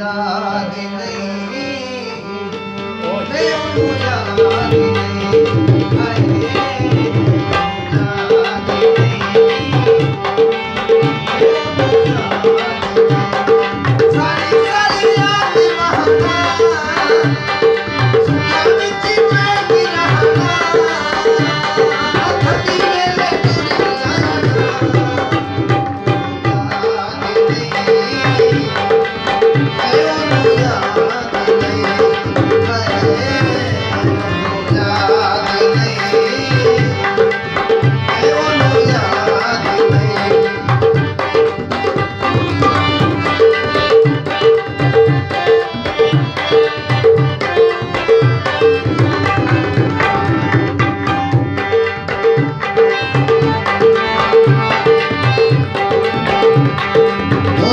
प्यार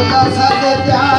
का पापा